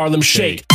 Harlem Shake.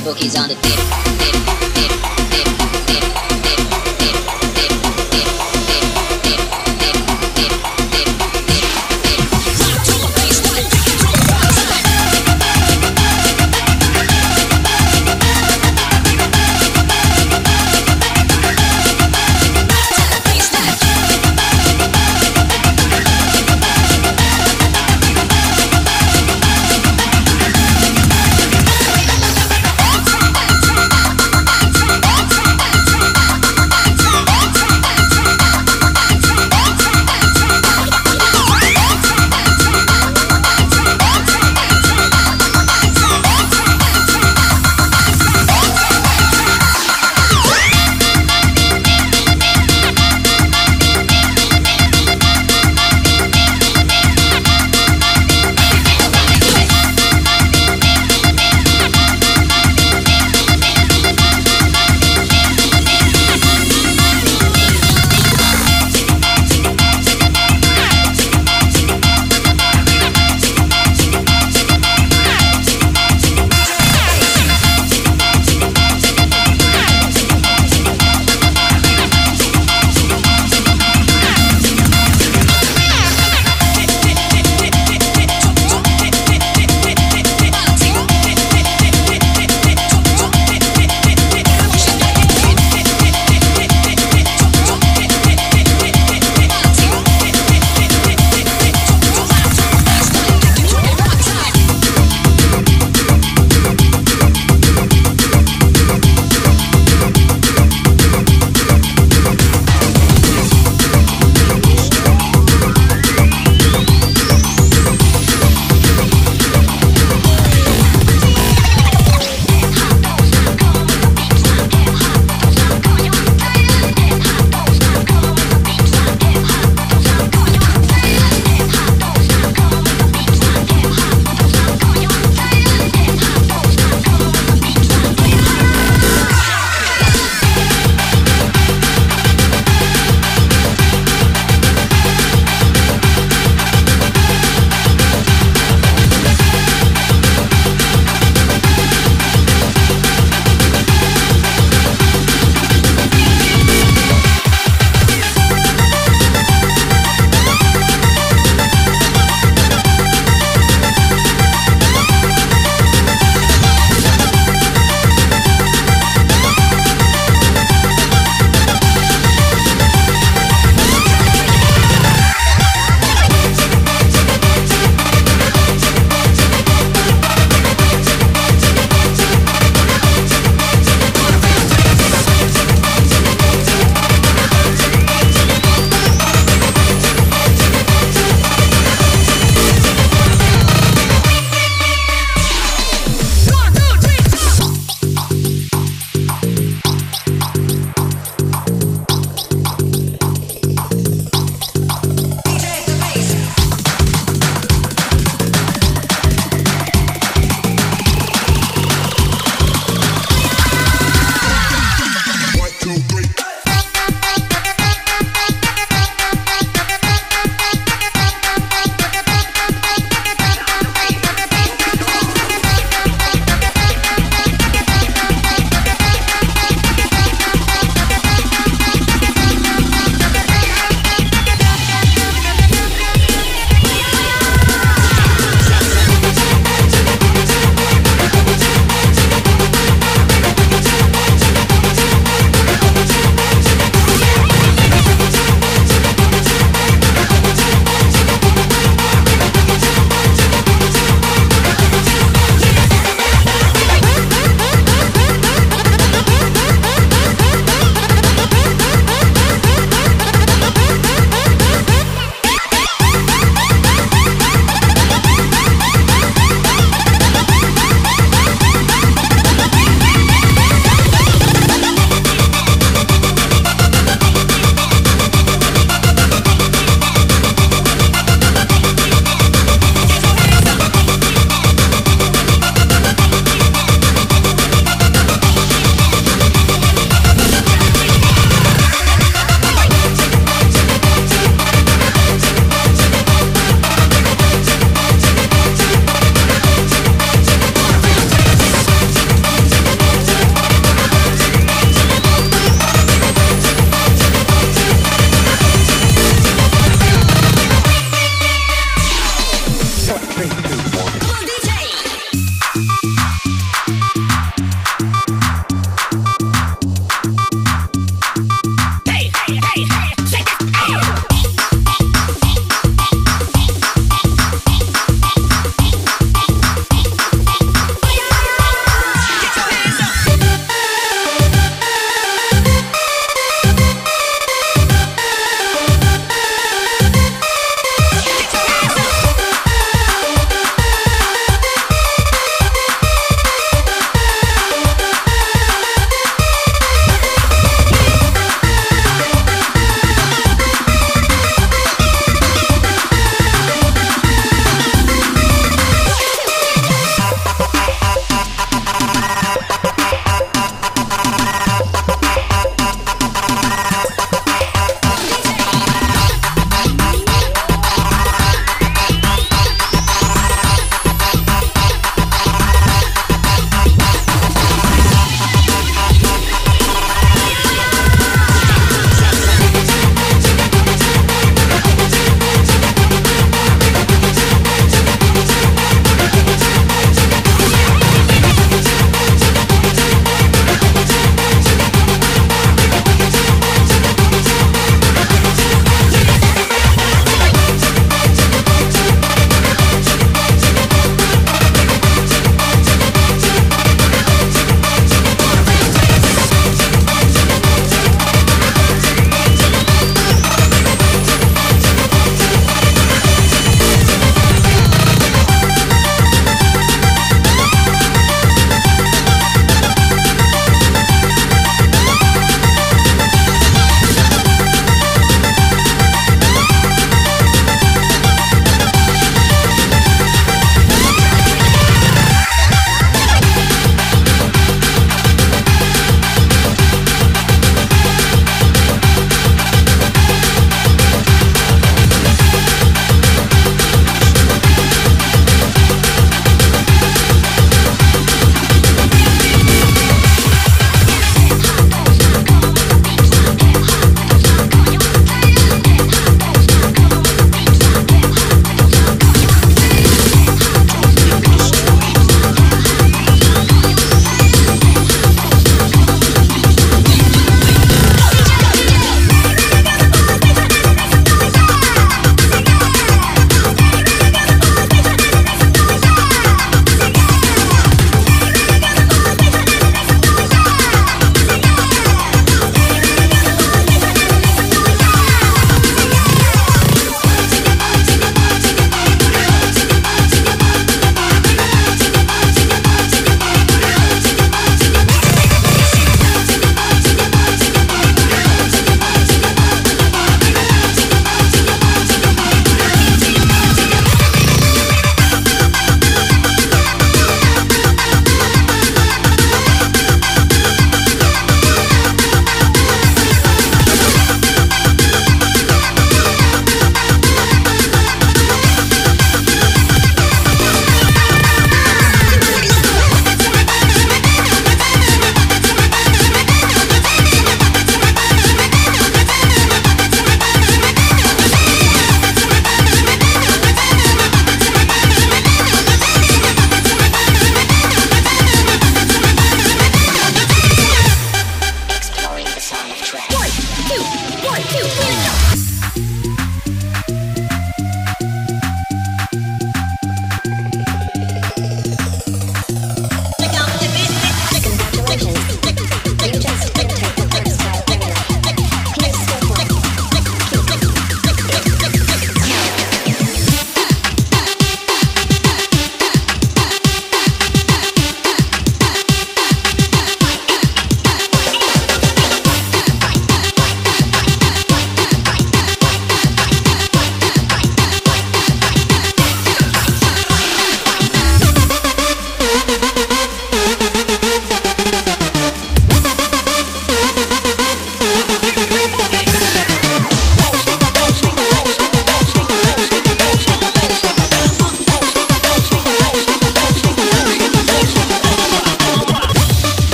the bookie's on the dip, dip, dip.